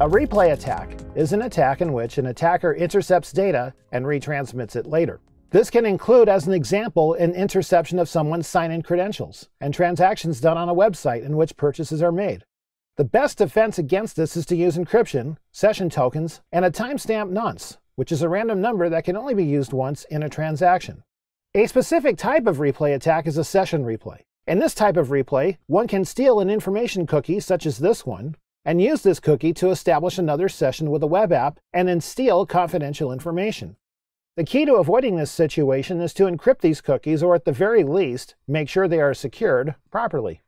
A replay attack is an attack in which an attacker intercepts data and retransmits it later. This can include, as an example, an interception of someone's sign in credentials and transactions done on a website in which purchases are made. The best defense against this is to use encryption, session tokens, and a timestamp nonce, which is a random number that can only be used once in a transaction. A specific type of replay attack is a session replay. In this type of replay, one can steal an information cookie, such as this one, and use this cookie to establish another session with a web app and then steal confidential information. The key to avoiding this situation is to encrypt these cookies or at the very least, make sure they are secured properly.